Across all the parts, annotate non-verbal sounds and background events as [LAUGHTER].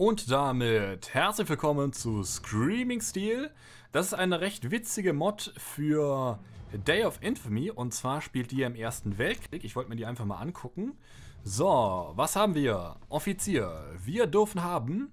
Und damit herzlich willkommen zu Screaming Steel. Das ist eine recht witzige Mod für Day of Infamy und zwar spielt die im Ersten Weltkrieg. Ich wollte mir die einfach mal angucken. So, was haben wir? Offizier. Wir dürfen haben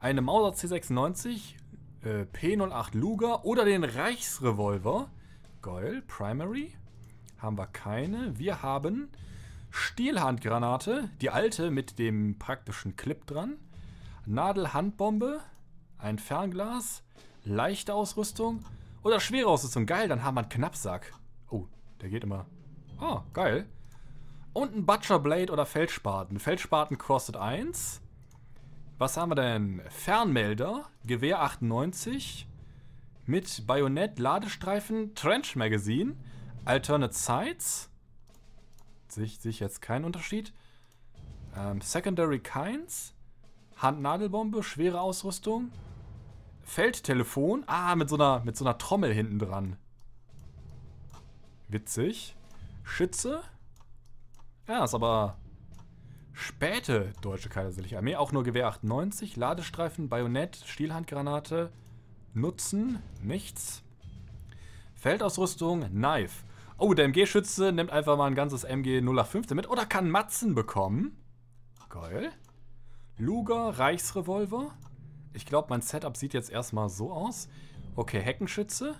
eine Mauser C96, äh, P08 Luger oder den Reichsrevolver. Geil, Primary. Haben wir keine. Wir haben Stielhandgranate, die alte mit dem praktischen Clip dran. Nadelhandbombe, ein Fernglas, leichte Ausrüstung oder schwere Ausrüstung. Geil, dann haben wir einen Knappsack. Oh, der geht immer. Oh, geil. Und ein Butcher Blade oder Feldspaten. Feldspaten kostet 1. Was haben wir denn? Fernmelder, Gewehr 98 mit Bajonett, Ladestreifen, Trench Magazine, Alternate Sights. Sehe ich jetzt keinen Unterschied. Ähm, Secondary Kinds, Handnadelbombe, schwere Ausrüstung. Feldtelefon. Ah, mit so einer, mit so einer Trommel hinten dran. Witzig. Schütze. Ja, ist aber späte deutsche Kaiserliche Armee. Auch nur Gewehr 98, Ladestreifen, Bajonett, Stielhandgranate. Nutzen, nichts. Feldausrüstung, Knife. Oh, der MG-Schütze nimmt einfach mal ein ganzes MG 0815 mit oder kann Matzen bekommen. Geil. Luger, Reichsrevolver. Ich glaube, mein Setup sieht jetzt erstmal so aus. Okay, Heckenschütze.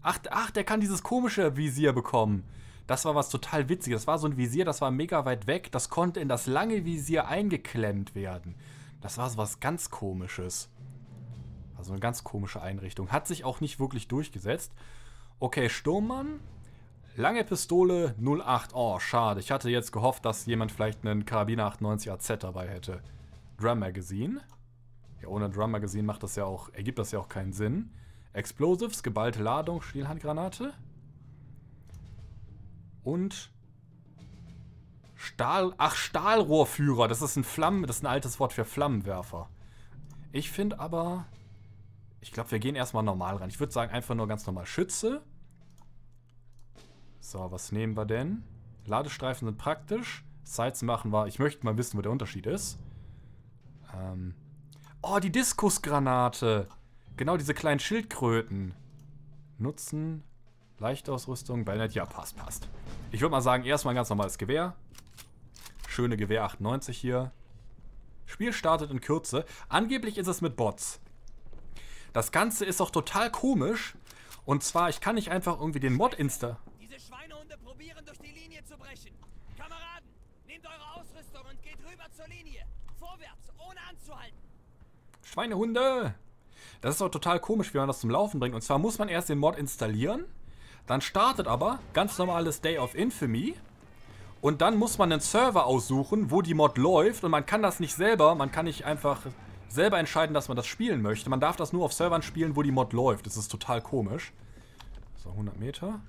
Ach, ach, der kann dieses komische Visier bekommen. Das war was total Witziges. Das war so ein Visier, das war mega weit weg. Das konnte in das lange Visier eingeklemmt werden. Das war so was ganz komisches. Also eine ganz komische Einrichtung. Hat sich auch nicht wirklich durchgesetzt. Okay, Sturmmann. Lange Pistole 08. Oh, schade. Ich hatte jetzt gehofft, dass jemand vielleicht einen Karabiner 98 AZ dabei hätte. Drum Magazine. Ja, ohne Drum Magazine macht das ja auch, ergibt das ja auch keinen Sinn. Explosives, geballte Ladung, Stielhandgranate. Und Stahl, ach, Stahlrohrführer. Das ist ein Flammen, das ist ein altes Wort für Flammenwerfer. Ich finde aber, ich glaube, wir gehen erstmal normal ran. Ich würde sagen, einfach nur ganz normal Schütze. So, was nehmen wir denn? Ladestreifen sind praktisch. Sights machen wir. Ich möchte mal wissen, wo der Unterschied ist. Ähm. Oh, die Diskusgranate. Genau, diese kleinen Schildkröten. Nutzen. Leichtausrüstung. Bayonet. Ja, passt, passt. Ich würde mal sagen, erstmal ein ganz normales Gewehr. Schöne Gewehr 98 hier. Spiel startet in Kürze. Angeblich ist es mit Bots. Das Ganze ist auch total komisch. Und zwar, ich kann nicht einfach irgendwie den Mod insta... Schweinehunde! Das ist doch total komisch, wie man das zum Laufen bringt. Und zwar muss man erst den Mod installieren. Dann startet aber ganz normales Day of Infamy. Und dann muss man einen Server aussuchen, wo die Mod läuft. Und man kann das nicht selber, man kann nicht einfach selber entscheiden, dass man das spielen möchte. Man darf das nur auf Servern spielen, wo die Mod läuft. Das ist total komisch. So, 100 Meter.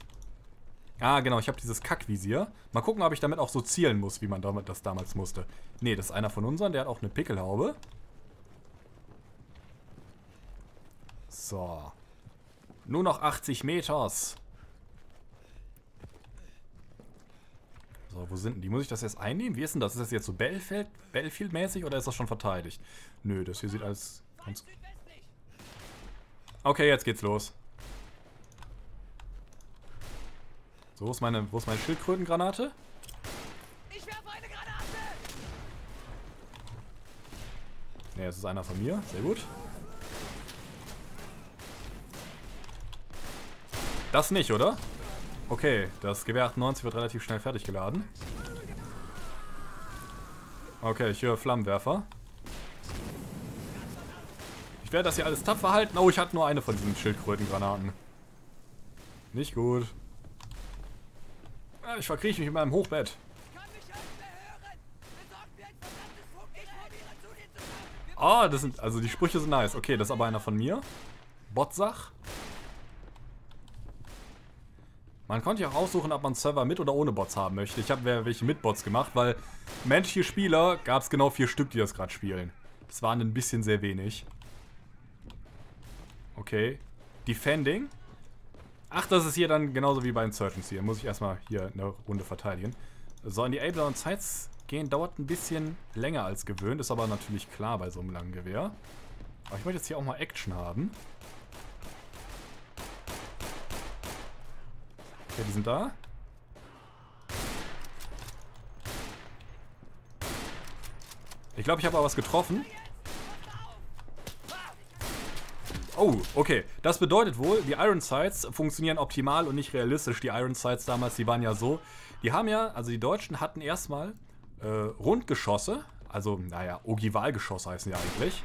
Ah, genau, ich habe dieses Kackvisier. Mal gucken, ob ich damit auch so zielen muss, wie man damit das damals musste. Ne, das ist einer von unseren, der hat auch eine Pickelhaube. So. Nur noch 80 Meters. So, wo sind denn die? Muss ich das jetzt einnehmen? Wie ist denn das? Ist das jetzt so Battlefield-mäßig oder ist das schon verteidigt? Nö, das hier sieht alles ganz... Okay, jetzt geht's los. So, wo ist meine, wo ist meine Schildkrötengranate? Ich werfe eine Granate! Ne, es ist einer von mir. Sehr gut. Das nicht, oder? Okay, das Gewehr 98 wird relativ schnell fertig geladen. Okay, ich höre Flammenwerfer. Ich werde das hier alles tapfer halten. Oh, ich hatte nur eine von diesen Schildkrötengranaten. Nicht gut. Ah, ich verkrieche mich in meinem Hochbett. Oh, das sind, also die Sprüche sind nice. Okay, das ist aber einer von mir. Botsach. Man konnte ja auch aussuchen, ob man Server mit oder ohne Bots haben möchte. Ich habe welche mit Bots gemacht, weil menschliche Spieler gab es genau vier Stück, die das gerade spielen. Das waren ein bisschen sehr wenig. Okay. Defending. Ach, das ist hier dann genauso wie bei Insurgents hier. Muss ich erstmal hier eine Runde verteidigen. So, in die Abler und Sights gehen dauert ein bisschen länger als gewöhnt. Ist aber natürlich klar bei so einem langen Gewehr. Aber ich möchte jetzt hier auch mal Action haben. Okay, die sind da. Ich glaube, ich habe aber was getroffen. Oh, okay. Das bedeutet wohl, die Iron Sights funktionieren optimal und nicht realistisch. Die Iron Sights damals, die waren ja so. Die haben ja, also die Deutschen hatten erstmal äh, Rundgeschosse. Also, naja, Ogivalgeschosse heißen die eigentlich.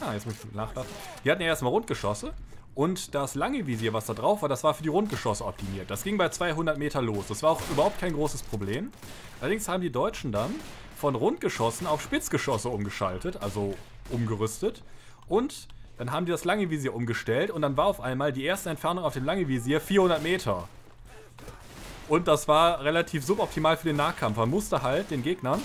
Ah, jetzt muss ich nachladen. Die hatten ja erstmal Rundgeschosse. Und das lange Visier, was da drauf war, das war für die Rundgeschosse optimiert. Das ging bei 200 Meter los. Das war auch überhaupt kein großes Problem. Allerdings haben die Deutschen dann von Rundgeschossen auf Spitzgeschosse umgeschaltet, also umgerüstet. Und dann haben die das lange Visier umgestellt und dann war auf einmal die erste Entfernung auf dem lange Visier 400 Meter. Und das war relativ suboptimal für den Nahkampf. Man musste halt den Gegnern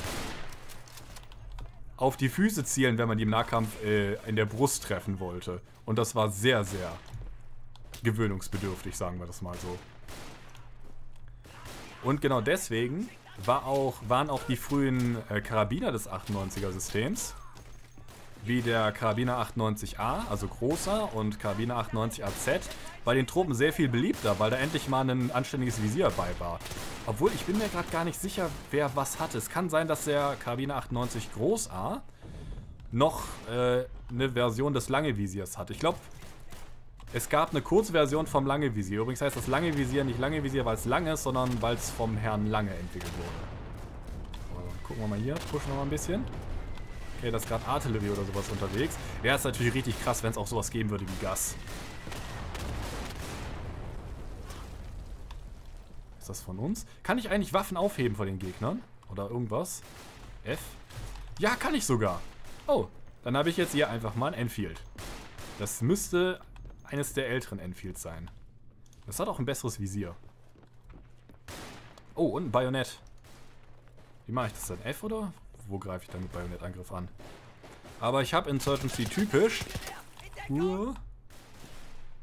auf die Füße zielen, wenn man die im Nahkampf äh, in der Brust treffen wollte. Und das war sehr, sehr gewöhnungsbedürftig, sagen wir das mal so. Und genau deswegen war auch, waren auch die frühen äh, Karabiner des 98er Systems, wie der Karabiner 98A, also großer, und Karabiner 98AZ, bei den Truppen sehr viel beliebter, weil da endlich mal ein anständiges Visier dabei war. Obwohl, ich bin mir gerade gar nicht sicher, wer was hatte. Es kann sein, dass der Karabiner 98 Groß A noch äh, eine Version des Lange Visiers hat. Ich glaube, es gab eine Kurzversion vom Lange Visier. Übrigens heißt das Lange Visier nicht Lange Visier, weil es lang ist, sondern weil es vom Herrn Lange entwickelt wurde. So, gucken wir mal hier, pushen wir mal ein bisschen. Okay, da ist gerade Artillerie oder sowas unterwegs. Wäre es natürlich richtig krass, wenn es auch sowas geben würde wie Gas. Ist das von uns? Kann ich eigentlich Waffen aufheben vor den Gegnern? Oder irgendwas? F? Ja, kann ich sogar. Oh, dann habe ich jetzt hier einfach mal ein Enfield. Das müsste eines der älteren Enfields sein. Das hat auch ein besseres Visier. Oh, und ein Bajonett. Wie mache ich das dann? F oder? Wo greife ich dann mit Bajonettangriff an? Aber ich habe Insurgency typisch. Uh,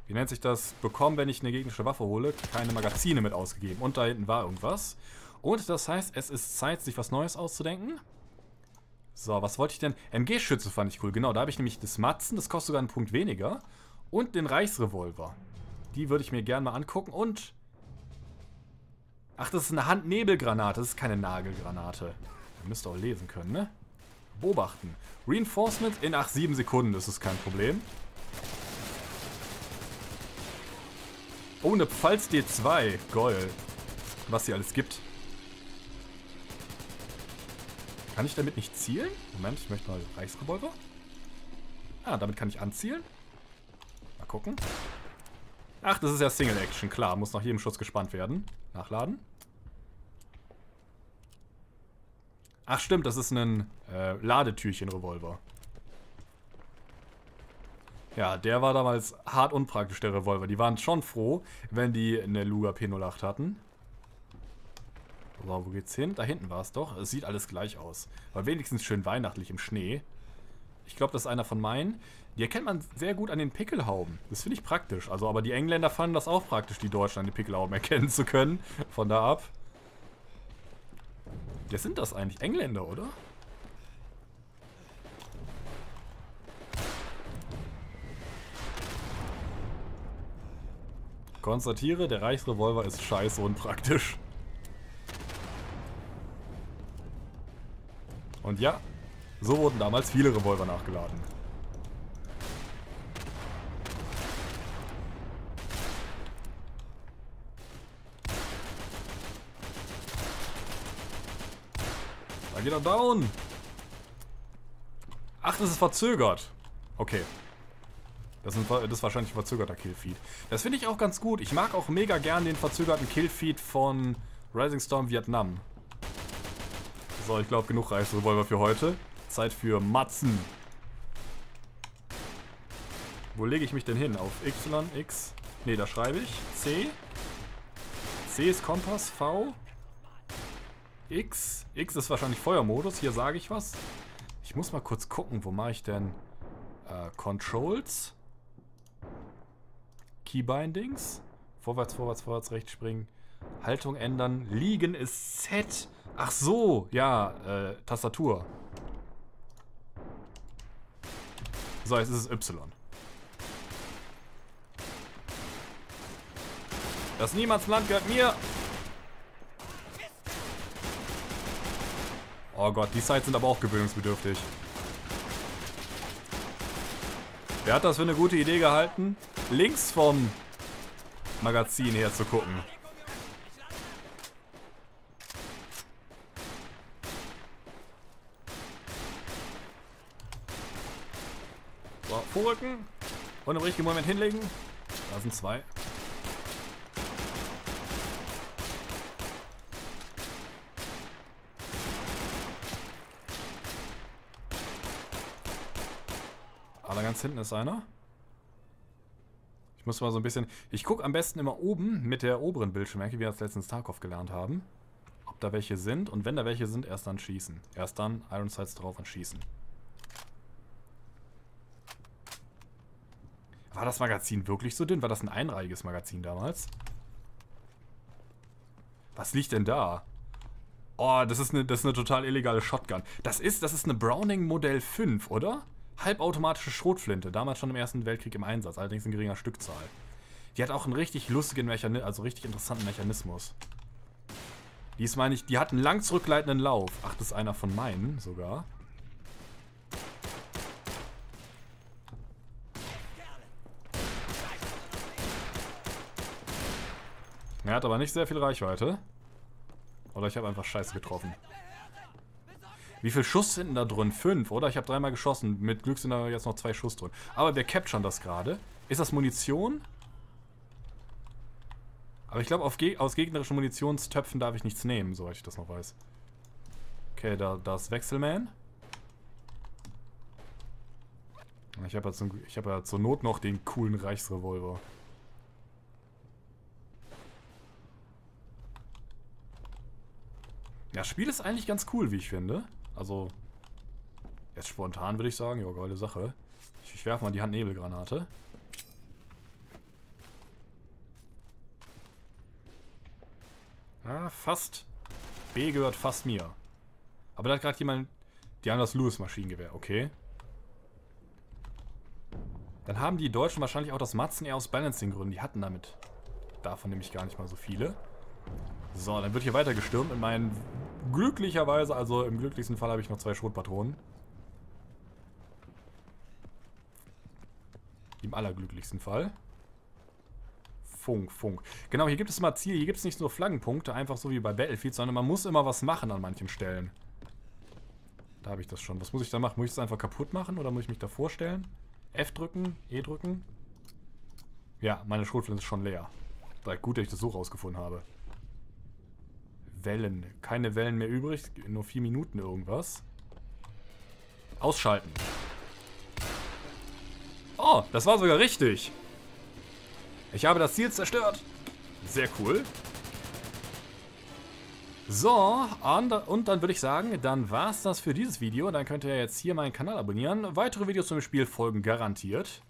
wie nennt sich das? Bekommen, wenn ich eine gegnerische Waffe hole, keine Magazine mit ausgegeben. Und da hinten war irgendwas. Und das heißt, es ist Zeit, sich was Neues auszudenken. So, was wollte ich denn? MG-Schütze fand ich cool. Genau, da habe ich nämlich das Matzen, das kostet sogar einen Punkt weniger. Und den Reichsrevolver. Die würde ich mir gerne mal angucken. Und... Ach, das ist eine Handnebelgranate. Das ist keine Nagelgranate. Ihr müsst auch lesen können, ne? Beobachten. Reinforcement in 8, 7 Sekunden. Das ist kein Problem. Oh, eine Pfalz D2. Goll. Was hier alles gibt. Kann ich damit nicht zielen? Moment, ich möchte mal Reichsrevolver. Ah, damit kann ich anzielen. Gucken. Ach, das ist ja Single Action, klar. Muss nach jedem Schuss gespannt werden. Nachladen. Ach stimmt, das ist ein äh, Ladetürchen-Revolver. Ja, der war damals hart unpraktisch, der Revolver. Die waren schon froh, wenn die eine Luger P08 hatten. So, wo geht's hin? Da hinten war es doch. Es sieht alles gleich aus. War wenigstens schön weihnachtlich im Schnee. Ich glaube, das ist einer von meinen. Die erkennt man sehr gut an den Pickelhauben. Das finde ich praktisch. Also, aber die Engländer fanden das auch praktisch, die Deutschen an den Pickelhauben [LAUGHS] erkennen zu können. Von da ab. Wer sind das eigentlich? Engländer, oder? Konstatiere, der Reichsrevolver ist scheiße unpraktisch. Und ja, so wurden damals viele Revolver nachgeladen. Da geht er down. Ach, das ist verzögert. Okay. Das ist, das ist wahrscheinlich ein verzögerter Killfeed. Das finde ich auch ganz gut. Ich mag auch mega gern den verzögerten Killfeed von Rising Storm Vietnam. So, ich glaube, genug Reichsrevolver für heute. Zeit für Matzen. Wo lege ich mich denn hin? Auf Y, X? Ne, da schreibe ich. C. C ist Kompass, V. X. X ist wahrscheinlich Feuermodus. Hier sage ich was. Ich muss mal kurz gucken, wo mache ich denn äh, Controls. Keybindings. Vorwärts, vorwärts, vorwärts, rechts springen. Haltung ändern. Liegen ist Z. Ach so, ja, äh, Tastatur. So, jetzt ist es Y. Das Niemandsland gehört mir. Oh Gott, die Sites sind aber auch gewöhnungsbedürftig. Wer hat das für eine gute Idee gehalten? Links vom Magazin her zu gucken. Vorrücken. Und im richtigen Moment hinlegen. Da sind zwei. Aber ganz hinten ist einer. Ich muss mal so ein bisschen... Ich gucke am besten immer oben mit der oberen Bildschirmecke, wie wir das letztens Tarkov gelernt haben. Ob da welche sind. Und wenn da welche sind, erst dann schießen. Erst dann Iron Sights drauf und schießen. War das Magazin wirklich so dünn? War das ein einreihiges Magazin damals? Was liegt denn da? Oh, das ist eine, das ist eine total illegale Shotgun. Das ist, das ist eine Browning Modell 5, oder? halbautomatische Schrotflinte, damals schon im Ersten Weltkrieg im Einsatz, allerdings in geringer Stückzahl. Die hat auch einen richtig lustigen Mechanismus, also richtig interessanten Mechanismus. Die ist, meine ich, die hat einen lang zurückleitenden Lauf. Ach, das ist einer von meinen sogar. Er hat aber nicht sehr viel Reichweite. Oder ich habe einfach scheiße getroffen. Wie viel Schuss sind da drin? Fünf, oder? Ich habe dreimal geschossen. Mit Glück sind da jetzt noch zwei Schuss drin. Aber wir capturen das gerade. Ist das Munition? Aber ich glaube, Ge aus gegnerischen Munitionstöpfen darf ich nichts nehmen, soweit ich das noch weiß. Okay, da, da ist Wechselman. Ich habe ja, hab ja zur Not noch den coolen Reichsrevolver. Das Spiel ist eigentlich ganz cool, wie ich finde. Also, jetzt spontan würde ich sagen, ja, geile Sache. Ich, ich werfe mal die Handnebelgranate. Ja, fast. B gehört fast mir. Aber da hat gerade jemand... Die haben das Lewis-Maschinengewehr, okay. Dann haben die Deutschen wahrscheinlich auch das Matzen eher aus Balancing-Gründen. Die hatten damit davon nämlich gar nicht mal so viele. So, dann wird hier weiter gestürmt mit meinen glücklicherweise, also im glücklichsten Fall habe ich noch zwei Schrotpatronen. Im allerglücklichsten Fall. Funk, Funk. Genau, hier gibt es mal Ziel, hier gibt es nicht nur Flaggenpunkte, einfach so wie bei Battlefield, sondern man muss immer was machen an manchen Stellen. Da habe ich das schon. Was muss ich da machen? Muss ich es einfach kaputt machen oder muss ich mich da vorstellen? F drücken, E drücken. Ja, meine Schrotflinte ist schon leer. Gut, dass ich das so rausgefunden habe. Wellen. Keine Wellen mehr übrig. Nur vier Minuten irgendwas. Ausschalten. Oh, das war sogar richtig. Ich habe das Ziel zerstört. Sehr cool. So, und dann würde ich sagen, dann war es das für dieses Video. Dann könnt ihr jetzt hier meinen Kanal abonnieren. Weitere Videos zum Spiel folgen garantiert.